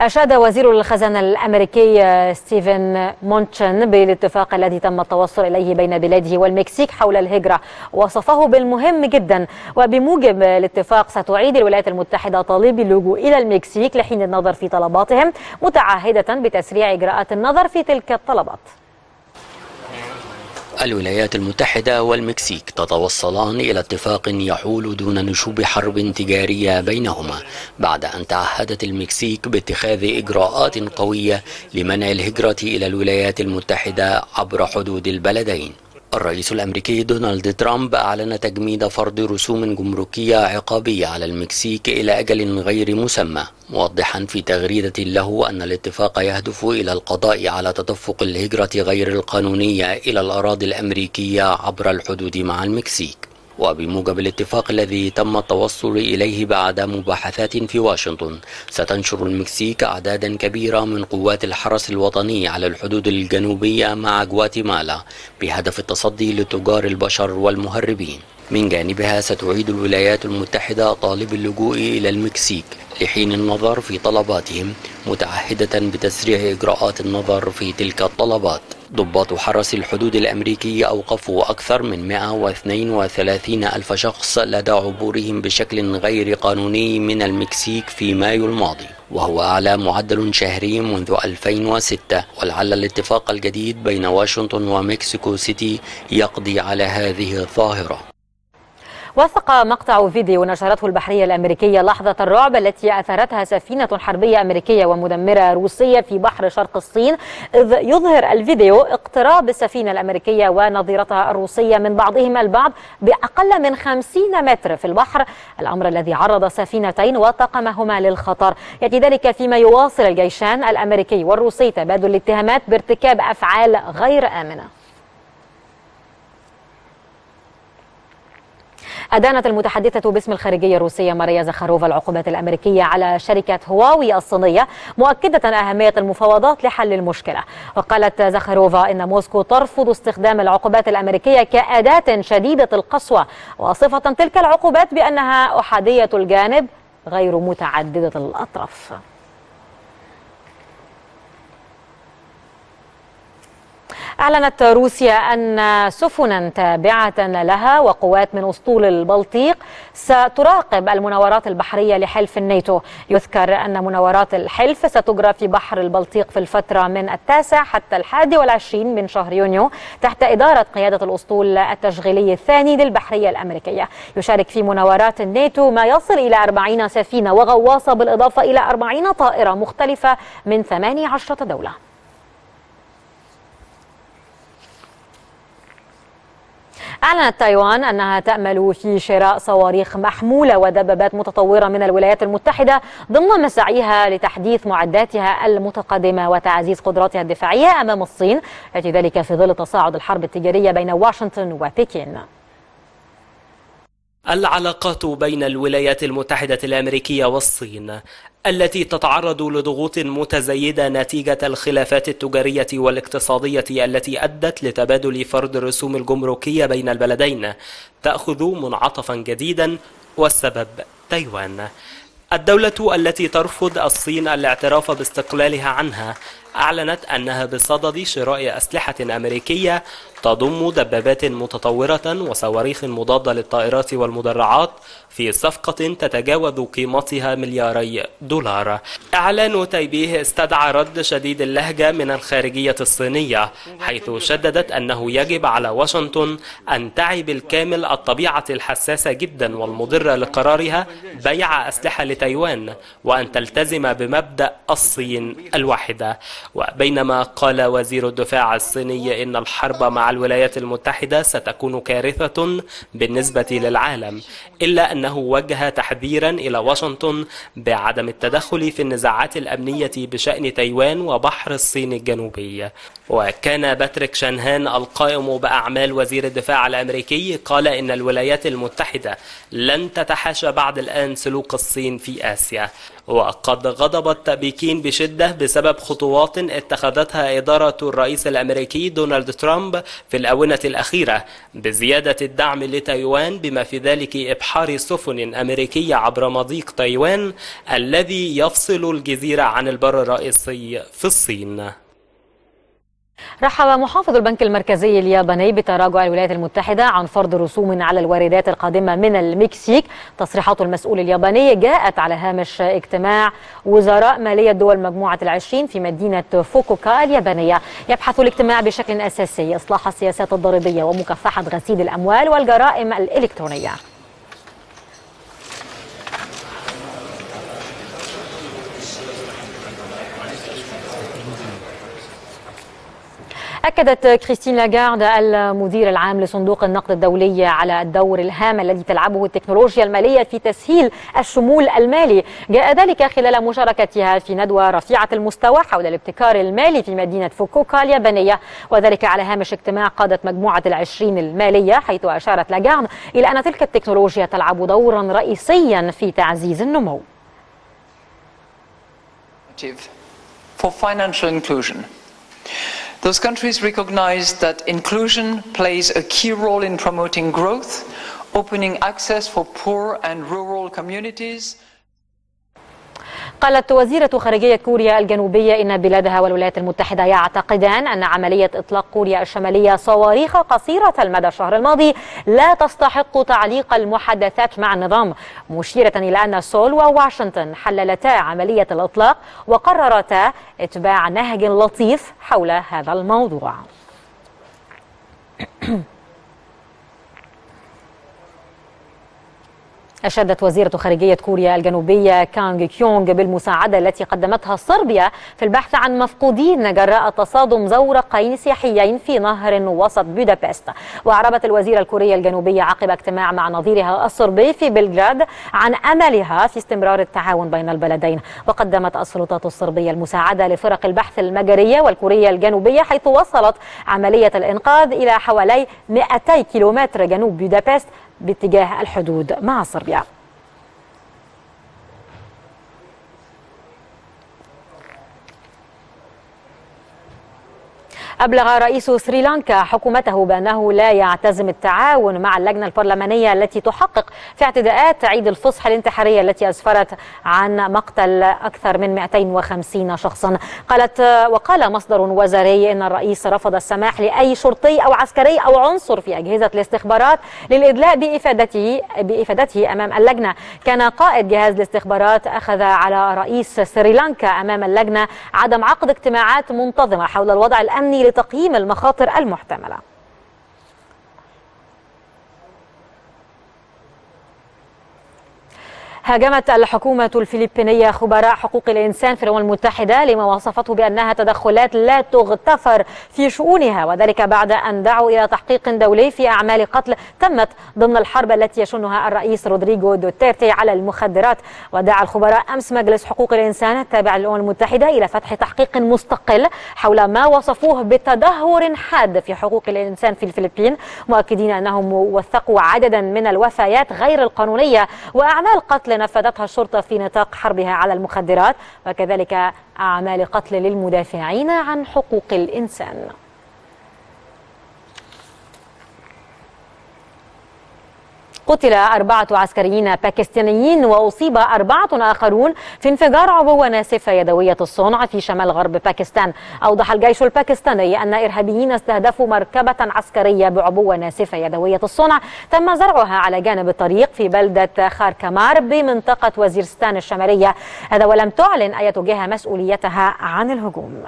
أشاد وزير الخزانة الأمريكي ستيفن منوتشين بالاتفاق الذي تم التوصل إليه بين بلاده والمكسيك حول الهجرة. وصفه بالمهم جدا وبموجب الاتفاق ستعيد الولايات المتحدة طالبي اللجوء إلى المكسيك لحين النظر في طلباتهم متعهدة بتسريع إجراءات النظر في تلك الطلبات. الولايات المتحدة والمكسيك تتوصلان إلى اتفاق يحول دون نشوب حرب تجارية بينهما بعد أن تعهدت المكسيك باتخاذ إجراءات قوية لمنع الهجرة إلى الولايات المتحدة عبر حدود البلدين. الرئيس الأمريكي دونالد ترامب أعلن تجميد فرض رسوم جمركية عقابية على المكسيك إلى أجل غير مسمى موضحا في تغريدة له أن الاتفاق يهدف إلى القضاء على تدفق الهجرة غير القانونية إلى الأراضي الأمريكية عبر الحدود مع المكسيك. وبموجب الاتفاق الذي تم التوصل إليه بعد مباحثات في واشنطن ستنشر المكسيك أعدادا كبيرة من قوات الحرس الوطني على الحدود الجنوبية مع غواتيمالا بهدف التصدي لتجار البشر والمهربين. من جانبها ستعيد الولايات المتحدة طالب اللجوء إلى المكسيك لحين النظر في طلباتهم متعهدة بتسريع إجراءات النظر في تلك الطلبات. ضباط حرس الحدود الأمريكي أوقفوا أكثر من 132 ألف شخص لدى عبورهم بشكل غير قانوني من المكسيك في مايو الماضي وهو أعلى معدل شهري منذ 2006 ولعل الاتفاق الجديد بين واشنطن ومكسيكو سيتي يقضي على هذه الظاهرة. وثق مقطع فيديو نشرته البحرية الأمريكية لحظة الرعب التي أثارتها سفينة حربية أمريكية ومدمرة روسية في بحر شرق الصين إذ يظهر الفيديو اقتراب السفينة الأمريكية ونظيرتها الروسية من بعضهم البعض بأقل من 50 متر في البحر الأمر الذي عرض سفينتين وطاقمهما للخطر. يأتي ذلك فيما يواصل الجيشان الأمريكي والروسي تبادل الاتهامات بارتكاب أفعال غير آمنة. أدانت المتحدثة باسم الخارجية الروسية ماريا زخاروفا العقوبات الأمريكية على شركة هواوي الصينية مؤكدة أهمية المفاوضات لحل المشكلة. وقالت زخاروفا إن موسكو ترفض استخدام العقوبات الأمريكية كأداة شديدة القسوة وصفة تلك العقوبات بأنها أحادية الجانب غير متعددة الأطراف. أعلنت روسيا أن سفنا تابعة لها وقوات من أسطول البلطيق ستراقب المناورات البحرية لحلف الناتو. يذكر أن مناورات الحلف ستجرى في بحر البلطيق في الفترة من التاسع حتى الحادي والعشرين من شهر يونيو تحت إدارة قيادة الأسطول التشغيلي الثاني للبحرية الأمريكية. يشارك في مناورات الناتو ما يصل إلى 40 سفينة وغواصة بالإضافة إلى 40 طائرة مختلفة من 18 دولة. أعلنت تايوان أنها تأمل في شراء صواريخ محمولة ودبابات متطورة من الولايات المتحدة ضمن مساعيها لتحديث معداتها المتقدمة وتعزيز قدراتها الدفاعية أمام الصين ذلك في ظل تصاعد الحرب التجارية بين واشنطن وبكين. العلاقات بين الولايات المتحدة الأمريكية والصين التي تتعرض لضغوط متزايدة نتيجة الخلافات التجارية والاقتصادية التي أدت لتبادل فرض الرسوم الجمركية بين البلدين تأخذ منعطفا جديدا والسبب تايوان. الدولة التي ترفض الصين الاعتراف باستقلالها عنها أعلنت أنها بصدد شراء أسلحة أمريكية تضم دبابات متطورة وصواريخ مضادة للطائرات والمدرعات في صفقة تتجاوز قيمتها ملياري دولار. إعلان تايبيه استدعى رد شديد اللهجة من الخارجية الصينية حيث شددت أنه يجب على واشنطن أن تعي بالكامل الطبيعة الحساسة جدا والمضرة لقرارها بيع أسلحة لتايوان وأن تلتزم بمبدأ الصين الواحدة. وبينما قال وزير الدفاع الصيني إن الحرب مع الولايات المتحدة ستكون كارثة بالنسبة للعالم إلا أنه وجه تحذيرا إلى واشنطن بعدم التدخل في النزاعات الأمنية بشأن تايوان وبحر الصين الجنوبي. وكان باتريك شانهان القائم بأعمال وزير الدفاع الأمريكي قال إن الولايات المتحدة لن تتحاشى بعد الآن سلوك الصين في آسيا. وقد غضبت بكين بشدة بسبب خطوات اتخذتها إدارة الرئيس الأمريكي دونالد ترامب في الآونة الأخيرة بزيادة الدعم لتايوان بما في ذلك إبحار سفن أمريكية عبر مضيق تايوان الذي يفصل الجزيرة عن البر الرئيسي في الصين. رحب محافظ البنك المركزي الياباني بتراجع الولايات المتحدة عن فرض رسوم على الواردات القادمة من المكسيك. تصريحات المسؤول الياباني جاءت على هامش اجتماع وزراء مالية دول مجموعة العشرين في مدينة فوكوكا اليابانية. يبحث الاجتماع بشكل أساسي إصلاح السياسات الضريبية ومكافحة غسيل الأموال والجرائم الإلكترونية. أكدت كريستين لاغارد المدير العام لصندوق النقد الدولي على الدور الهام الذي تلعبه التكنولوجيا المالية في تسهيل الشمول المالي جاء ذلك خلال مشاركتها في ندوة رفيعة المستوى حول الابتكار المالي في مدينة فوكوكا اليابانية وذلك على هامش اجتماع قادة مجموعة العشرين المالية حيث أشارت لاغارد إلى أن تلك التكنولوجيا تلعب دورا رئيسيا في تعزيز النمو for financial inclusion. Those countries recognize that inclusion plays a key role in promoting growth, opening access for poor and rural communities. قالت وزيرة خارجية كوريا الجنوبية إن بلادها والولايات المتحدة يعتقدان أن عملية إطلاق كوريا الشمالية صواريخ قصيرة المدى الشهر الماضي لا تستحق تعليق المحادثات مع النظام مشيرة إلى أن سول وواشنطن حللتا عملية الإطلاق وقررتا إتباع نهج لطيف حول هذا الموضوع. أشادت وزيرة خارجية كوريا الجنوبية كانغ كيونغ بالمساعدة التي قدمتها صربيا في البحث عن مفقودين جراء تصادم زورقين سياحيين في نهر وسط بودابست. وأعربت الوزيرة الكورية الجنوبية عقب اجتماع مع نظيرها الصربي في بلغراد عن أملها في استمرار التعاون بين البلدين. وقدمت السلطات الصربية المساعدة لفرق البحث المجرية والكورية الجنوبية حيث وصلت عملية الإنقاذ إلى حوالي 200 كيلومتر جنوب بودابست باتجاه الحدود مع صربيا. أبلغ رئيس سريلانكا حكومته بأنه لا يعتزم التعاون مع اللجنة البرلمانية التي تحقق في اعتداءات عيد الفصح الانتحارية التي أسفرت عن مقتل أكثر من 250 شخصا. قالت وقال مصدر وزاري إن الرئيس رفض السماح لأي شرطي أو عسكري أو عنصر في أجهزة الاستخبارات للإدلاء بإفادته بإفادته أمام اللجنة. كان قائد جهاز الاستخبارات أخذ على رئيس سريلانكا أمام اللجنة عدم عقد اجتماعات منتظمة حول الوضع الأمني لتقييم المخاطر المحتملة. هاجمت الحكومة الفلبينية خبراء حقوق الإنسان في الأمم المتحدة لما وصفته بأنها تدخلات لا تغتفر في شؤونها وذلك بعد أن دعوا إلى تحقيق دولي في أعمال قتل تمت ضمن الحرب التي يشنها الرئيس رودريغو دوتيرتي على المخدرات. ودعا الخبراء أمس مجلس حقوق الإنسان التابع للأمم المتحدة إلى فتح تحقيق مستقل حول ما وصفوه بتدهور حاد في حقوق الإنسان في الفلبين مؤكدين أنهم وثقوا عددا من الوفيات غير القانونية وأعمال قتل نفذتها الشرطة في نطاق حربها على المخدرات وكذلك أعمال قتل للمدافعين عن حقوق الإنسان. قتل أربعة عسكريين باكستانيين وأصيب أربعة آخرون في انفجار عبوة ناسفة يدوية الصنع في شمال غرب باكستان. أوضح الجيش الباكستاني أن إرهابيين استهدفوا مركبة عسكرية بعبوة ناسفة يدوية الصنع. تم زرعها على جانب الطريق في بلدة خاركمار بمنطقة وزيرستان الشمالية. هذا ولم تعلن أي جهة مسؤوليتها عن الهجوم.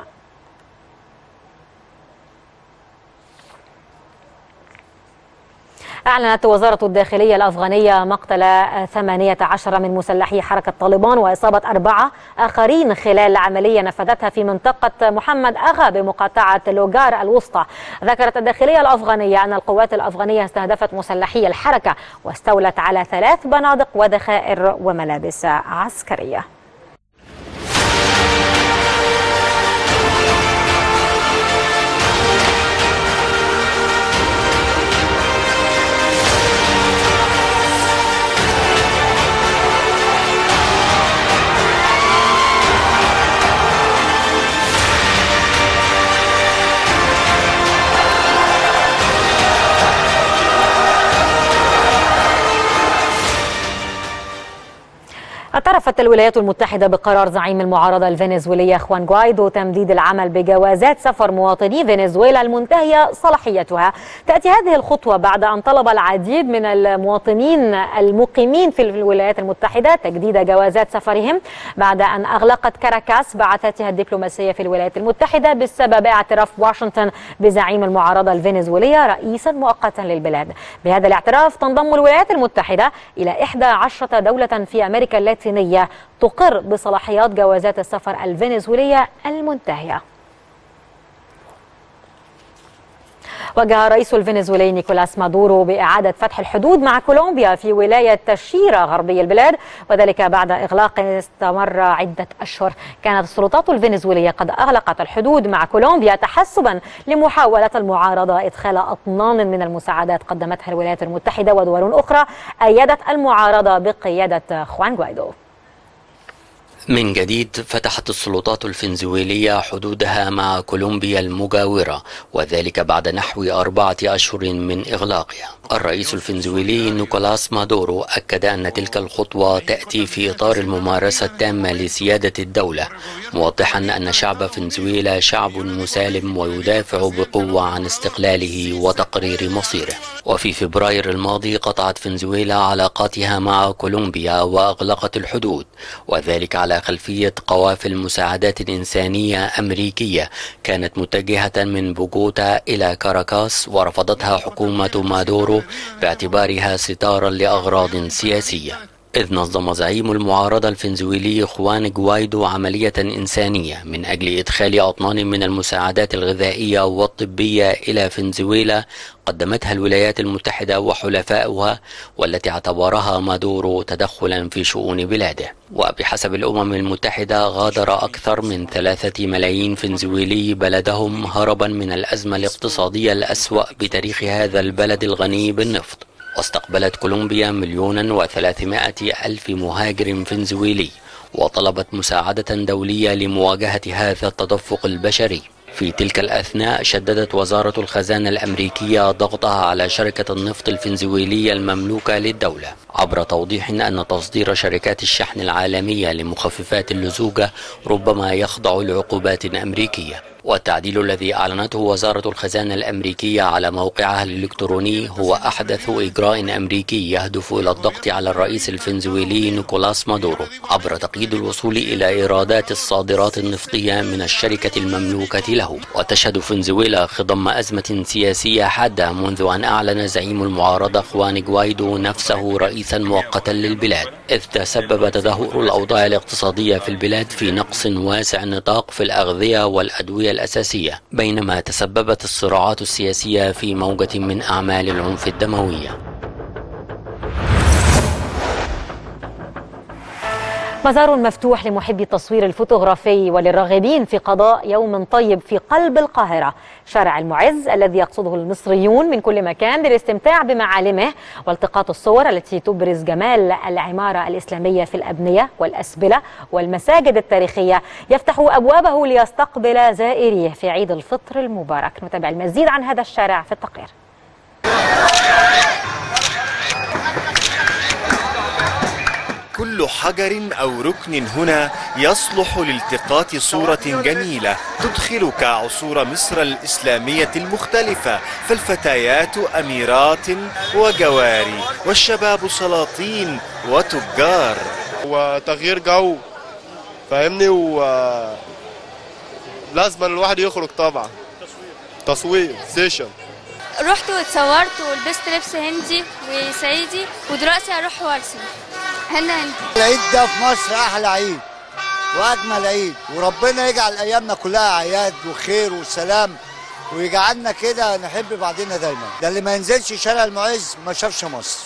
أعلنت وزارة الداخلية الأفغانية مقتل 18 من مسلحي حركة طالبان وإصابة أربعة آخرين خلال عملية نفذتها في منطقة محمد أغا بمقاطعة لوغار الوسطى. ذكرت الداخلية الأفغانية أن القوات الأفغانية استهدفت مسلحي الحركة واستولت على ثلاث بنادق وذخائر وملابس عسكرية. اعترفت الولايات المتحدة بقرار زعيم المعارضة الفنزويلية خوان غوايدو تمديد العمل بجوازات سفر مواطني فنزويلا المنتهية صلاحيتها. تأتي هذه الخطوة بعد أن طلب العديد من المواطنين المقيمين في الولايات المتحدة تجديد جوازات سفرهم بعد أن أغلقت كاراكاس بعثاتها الدبلوماسية في الولايات المتحدة بسبب اعتراف واشنطن بزعيم المعارضة الفنزويلية رئيسا مؤقتا للبلاد. بهذا الاعتراف تنضم الولايات المتحدة إلى 11 دولة في أمريكا اللاتينية تقر بصلاحيات جوازات السفر الفنزويلية المنتهية. وجه رئيس الفنزويلي نيكولاس مادورو بإعادة فتح الحدود مع كولومبيا في ولاية تشيرا غربي البلاد وذلك بعد إغلاق استمر عدة أشهر. كانت السلطات الفنزويلية قد أغلقت الحدود مع كولومبيا تحسبا لمحاولة المعارضة إدخال أطنان من المساعدات قدمتها الولايات المتحدة ودول أخرى أيدت المعارضة بقيادة خوان غوايدو من جديد فتحت السلطات الفنزويلية حدودها مع كولومبيا المجاورة وذلك بعد نحو أربعة أشهر من إغلاقها. الرئيس الفنزويلي نيكولاس مادورو أكد أن تلك الخطوة تأتي في إطار الممارسة التامة لسيادة الدولة موضحا أن شعب فنزويلا شعب مسالم ويدافع بقوة عن استقلاله وتقرير مصيره. وفي فبراير الماضي قطعت فنزويلا علاقاتها مع كولومبيا وأغلقت الحدود وذلك على خلفية قوافل مساعدات إنسانية أمريكية كانت متجهة من بوغوتا إلى كاراكاس ورفضتها حكومة مادورو باعتبارها ستارا لأغراض سياسية. إذ نظم زعيم المعارضة الفنزويلي خوان جوايدو عملية إنسانية من أجل إدخال أطنان من المساعدات الغذائية والطبية إلى فنزويلا قدمتها الولايات المتحدة وحلفاؤها والتي اعتبرها مادورو تدخلا في شؤون بلاده. وبحسب الأمم المتحدة غادر أكثر من ثلاثة ملايين فنزويلي بلدهم هربا من الأزمة الاقتصادية الأسوأ بتاريخ هذا البلد الغني بالنفط. واستقبلت كولومبيا مليونا وثلاثمائة ألف مهاجر فنزويلي وطلبت مساعدة دولية لمواجهة هذا التدفق البشري. في تلك الأثناء شددت وزارة الخزانة الأمريكية ضغطها على شركة النفط الفنزويلية المملوكة للدولة. عبر توضيح أن تصدير شركات الشحن العالمية لمخففات اللزوجة ربما يخضع لعقوبات أمريكية. والتعديل الذي أعلنته وزارة الخزانة الأمريكية على موقعها الإلكتروني هو أحدث إجراء أمريكي يهدف إلى الضغط على الرئيس الفنزويلي نيكولاس مادورو عبر تقييد الوصول إلى إيرادات الصادرات النفطية من الشركة المملوكة له. وتشهد فنزويلا خضم أزمة سياسية حادة منذ أن أعلن زعيم المعارضة خوان جوايدو نفسه رئيسا مؤقتا للبلاد إذ تسبب تدهور الأوضاع الاقتصادية في البلاد في نقص واسع النطاق في الأغذية والأدوية الأساسية بينما تسببت الصراعات السياسية في موجة من أعمال العنف الدموية. مزار مفتوح لمحبي التصوير الفوتوغرافي وللراغبين في قضاء يوم طيب في قلب القاهرة. شارع المعز الذي يقصده المصريون من كل مكان للاستمتاع بمعالمه والتقاط الصور التي تبرز جمال العمارة الإسلامية في الأبنية والأسبلة والمساجد التاريخية. يفتح أبوابه ليستقبل زائريه في عيد الفطر المبارك. نتابع المزيد عن هذا الشارع في التقرير. كل حجر أو ركن هنا يصلح لالتقاط صورة جميلة تدخلك عصور مصر الإسلامية المختلفة فالفتيات أميرات وجواري والشباب سلاطين وتجار. وتغيير جو فاهمني؟ و لازم الواحد يخرج طبعا. تصوير session رحت واتصورت ولبست لبس هندي وصعيدي ودلوقتي هروح وارسم. هنا هندي العيد ده في مصر أحلى عيد وأجمل عيد وربنا يجعل أيامنا كلها أعياد وخير وسلام ويجعلنا كده نحب بعضنا دايما. ده اللي ما ينزلش شارع المعز ما شافش مصر.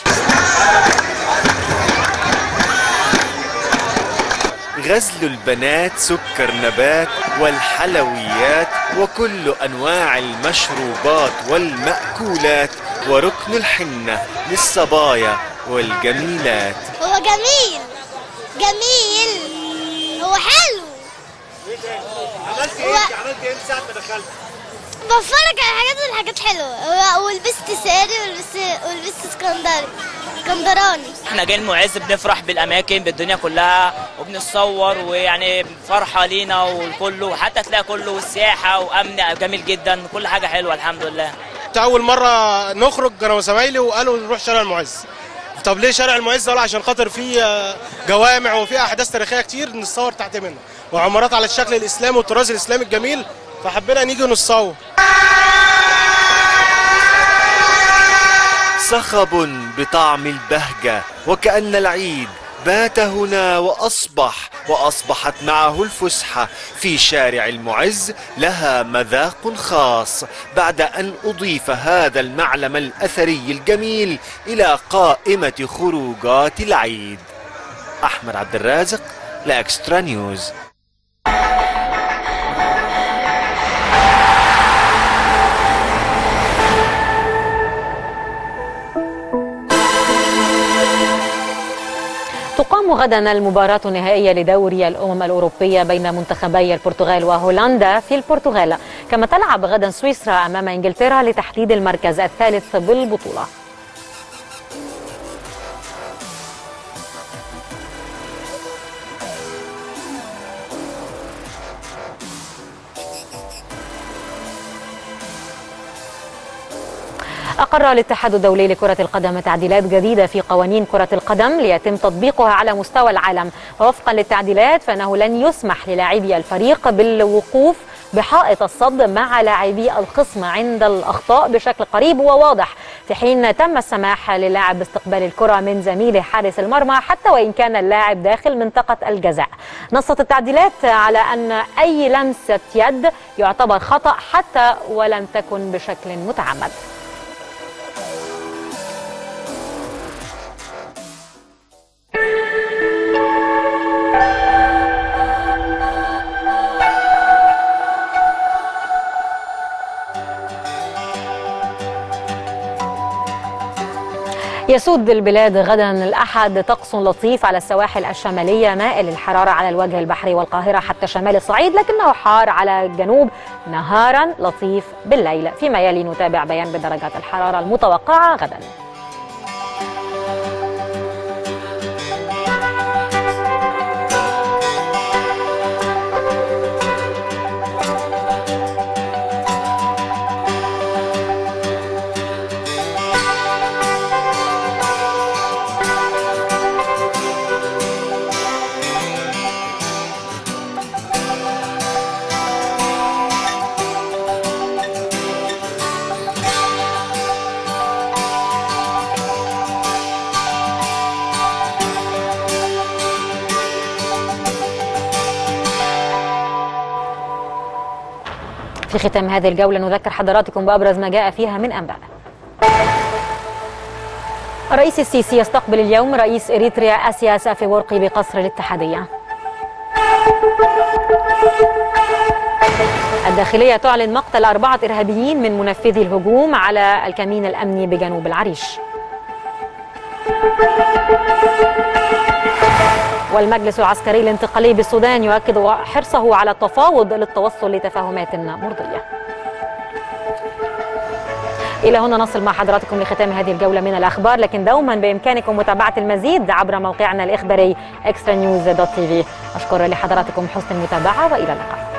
غزل البنات سكر نبات والحلويات وكل أنواع المشروبات والمأكولات وركن الحنة للصبايا. والجميلات. هو جميل. جميل. هو حلو. عملت إيه؟ انت عملت إيه من ساعة ما دخلت؟ بتفرج على حاجات من حاجات حلوة ولبست ساري ولبست ولبست اسكندري اسكندراني. إحنا جايين معز بنفرح بالأماكن بالدنيا كلها وبنتصور ويعني فرحة لينا والكل وحتى تلاقي كله والسياحه وأمن جميل جدا كل حاجة حلوة الحمد لله. كنت أول مرة نخرج أنا وزمايلي وقالوا نروح شارع المعز. طب ليه شارع المعز قالوا عشان خاطر فيه آه، جوامع وفيه أحداث تاريخية كتير نتصور تحت منها. وعمارات على الشكل الإسلامي والطراز الإسلامي الجميل فحبينا نيجي نتصور صخب بطعم البهجة وكأن العيد بات هنا وأصبح وأصبحت معه الفسحة. في شارع المعز لها مذاق خاص. بعد أن أضيف هذا المعلم الأثري الجميل إلى قائمة خروجات العيد. أحمد عبد الرازق لأكسترا نيوز. تقام غدا المباراة النهائية لدوري الأمم الأوروبية بين منتخبي البرتغال وهولندا في البرتغال كما تلعب غدا سويسرا أمام إنجلترا لتحديد المركز الثالث بالبطولة. أقر الاتحاد الدولي لكرة القدم تعديلات جديدة في قوانين كرة القدم ليتم تطبيقها على مستوى العالم. ووفقا للتعديلات فإنه لن يسمح للاعبي الفريق بالوقوف بحائط الصد مع لاعبي الخصم عند الأخطاء بشكل قريب وواضح. في حين تم السماح للاعب باستقبال الكرة من زميله حارس المرمى حتى وإن كان اللاعب داخل منطقة الجزاء. نصت التعديلات على أن أي لمسة يد يعتبر خطأ حتى ولم تكن بشكل متعمد. يسود البلاد غدا الأحد طقس لطيف على السواحل الشمالية مائل الحرارة على الوجه البحري والقاهرة حتى شمال الصعيد لكنه حار على الجنوب نهارا لطيف بالليل. فيما يلي نتابع بيان بدرجات الحرارة المتوقعة غدا. في ختام هذه الجولة نذكر حضراتكم بأبرز ما جاء فيها من أنباء. الرئيس السيسي يستقبل اليوم رئيس إريتريا أسياس أفيورقي بقصر الاتحادية. الداخلية تعلن مقتل أربعة إرهابيين من منفذي الهجوم على الكمين الأمني بجنوب العريش. والمجلس العسكري الانتقالي بالسودان يؤكد حرصه على التفاوض للتوصل لتفاهمات مرضية. إلى هنا نصل مع حضراتكم لختام هذه الجولة من الأخبار لكن دوما بإمكانكم متابعة المزيد عبر موقعنا الإخباري extranews.tv أشكر لحضراتكم حسن المتابعة وإلى اللقاء.